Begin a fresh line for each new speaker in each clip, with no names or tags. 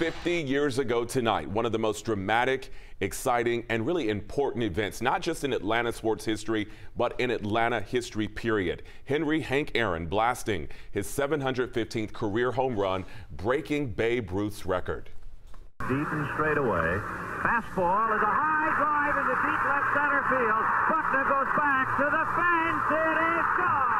50 years ago tonight, one of the most dramatic, exciting, and really important events, not just in Atlanta sports history, but in Atlanta history, period. Henry Hank Aaron blasting his 715th career home run, breaking Babe Ruth's record.
Deep and straight away. Fastball is a high drive into deep left center field. Buckner goes back to the fence. It is gone.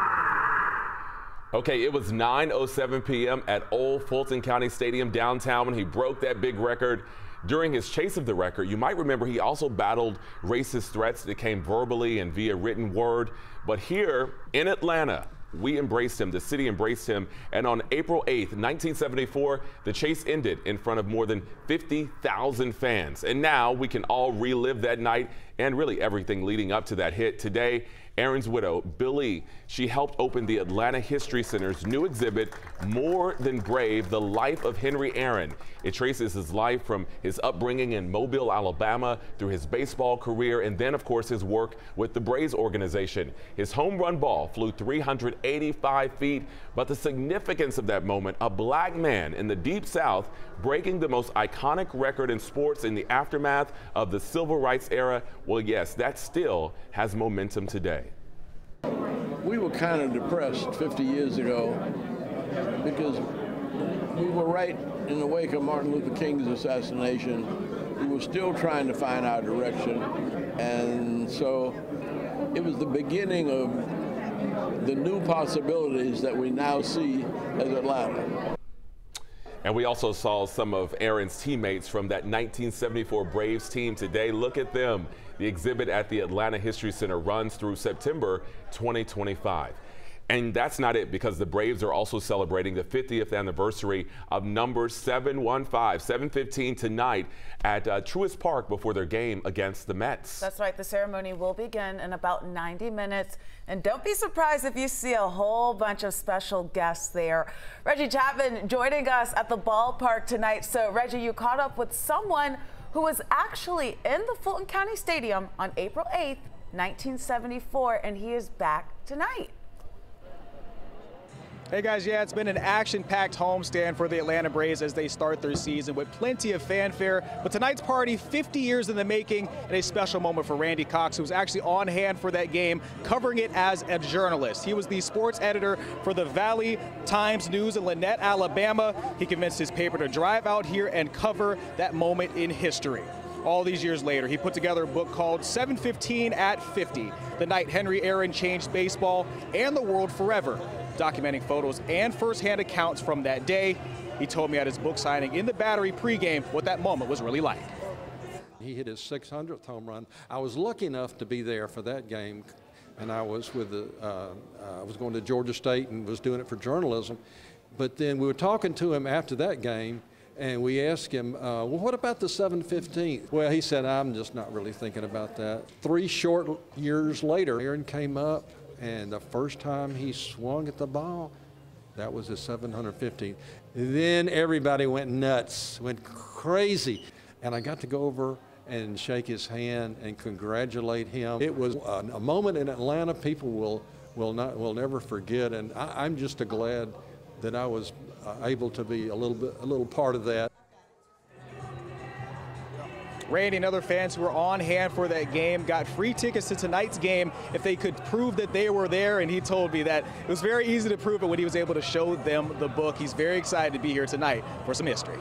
Okay, it was 9.07 p.m. at Old Fulton County Stadium downtown when he broke that big record. During his chase of the record, you might remember he also battled racist threats that came verbally and via written word. But here in Atlanta, we embraced him. The city embraced him. And on April 8th, 1974, the chase ended in front of more than 50,000 fans. And now we can all relive that night and really everything leading up to that hit. Today, Aaron's widow, Billye, she helped open the Atlanta History Center's new exhibit, More Than Brave, The Life of Henry Aaron. It traces his life from his upbringing in Mobile, Alabama, through his baseball career, and then, of course, his work with the Braves organization. His home run ball flew 385 feet, but the significance of that moment, a black man in the Deep South breaking the most iconic record in sports in the aftermath of the civil rights era, well, yes, that still has momentum today.
We were kind of depressed 50 years ago because we were right in the wake of Martin Luther King's assassination. We were still trying to find our direction. And so it was the beginning of the new possibilities that we now see as Atlanta.
And we also saw some of Aaron's teammates from that 1974 Braves team today. Look at them. The exhibit at the Atlanta History Center runs through September 2025. And that's not it because the Braves are also celebrating the 50th anniversary of number 715, 715 tonight at uh, Truist Park before their game against the Mets.
That's right. The ceremony will begin in about 90 minutes. And don't be surprised if you see a whole bunch of special guests there. Reggie Chapman joining us at the ballpark tonight. So, Reggie, you caught up with someone who was actually in the Fulton County Stadium on April 8th, 1974, and he is back tonight.
Hey guys, yeah, it's been an action-packed homestand for the Atlanta Braves as they start their season with plenty of fanfare. But tonight's party, 50 years in the making, and a special moment for Randy Cox, who was actually on hand for that game, covering it as a journalist. He was the sports editor for the Valley Times News in Lanett, Alabama. He convinced his paper to drive out here and cover that moment in history all these years later. He put together a book called 715 at 50, the night Henry Aaron changed baseball and the world forever documenting photos and firsthand accounts from that day. He told me at his book signing in the battery pregame what that moment was really like.
He hit his 600th home run. I was lucky enough to be there for that game, and I was with the, uh, uh, I was going to Georgia State and was doing it for journalism. But then we were talking to him after that game, and we asked him, uh, well, what about the 715th? Well, he said, I'm just not really thinking about that. Three short years later, Aaron came up and the first time he swung at the ball, that was his 750. Then everybody went nuts, went crazy. And I got to go over and shake his hand and congratulate him. It was a, a moment in Atlanta people will, will, not, will never forget. And I, am just a glad that I was uh, able to be a little, bit, a little part of that.
Randy and other fans who were on hand for that game got free tickets to tonight's game if they could prove that they were there. And he told me that it was very easy to prove it when he was able to show them the book. He's very excited to be here tonight for some history.